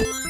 you